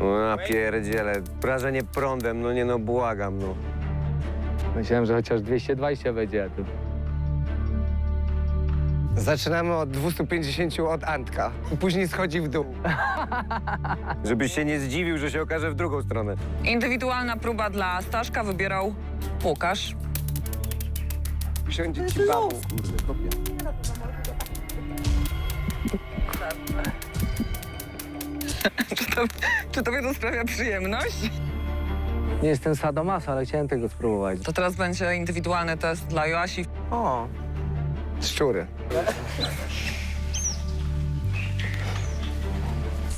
No pierdziele, prażenie prądem, no nie no, błagam, no. Myślałem, że chociaż 220 będzie, a tu... Zaczynamy od 250 od Antka i później schodzi w dół. Żebyś się nie zdziwił, że się okaże w drugą stronę. Indywidualna próba dla Staszka wybierał Łukasz. Wsiądzie ci babu. czy, to, czy tobie to sprawia przyjemność? Nie jestem sadomaso, ale chciałem tego spróbować. To teraz będzie indywidualny test dla Joasi. O, szczury.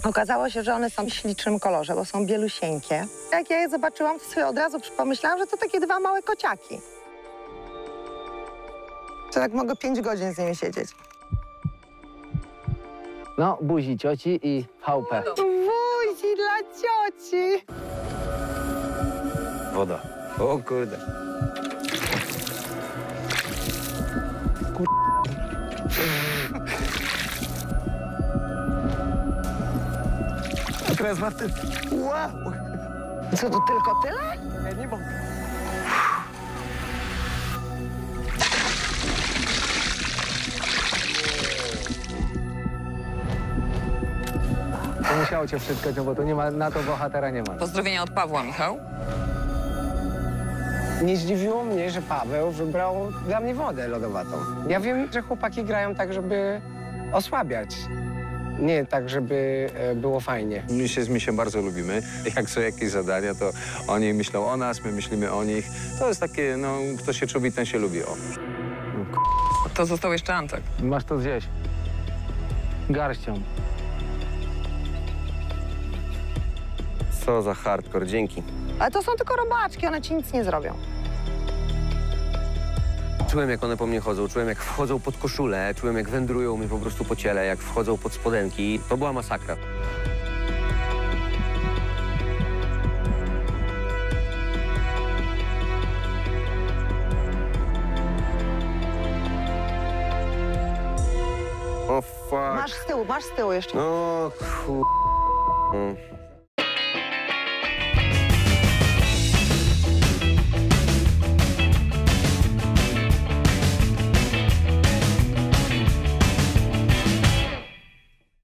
Okazało się, że one są w ślicznym kolorze, bo są bielusieńkie. Jak ja je zobaczyłam, to sobie od razu pomyślałam, że to takie dwa małe kociaki. Że tak mogę pięć godzin z nimi siedzieć. No, buzi cioci i VP. Buzi dla cioci! Woda. O kurde. A teraz ma ty... Wow! Co, to tylko tyle? Ja nie mogę. Musiało cię przytkać, no bo to nie ma, na to bohatera nie ma. Pozdrowienia od Pawła, Michał. Nie zdziwiło mnie, że Paweł wybrał dla mnie wodę lodowatą. Ja wiem, że chłopaki grają tak, żeby osłabiać. Nie tak, żeby e, było fajnie. My się z Misiem bardzo lubimy. Jak są jakieś zadania, to oni myślą o nas, my myślimy o nich. To jest takie, no, kto się czubi, ten się lubi. O. To został jeszcze Antek. Masz to gdzieś. Garścią. Co za hardcore, dzięki. Ale to są tylko robaczki, one ci nic nie zrobią. Czułem, jak one po mnie chodzą, czułem, jak wchodzą pod koszulę, czułem, jak wędrują mi po prostu po ciele, jak wchodzą pod spodenki. To była masakra. O fuck. Masz z tyłu, masz z tyłu jeszcze. No kur... No.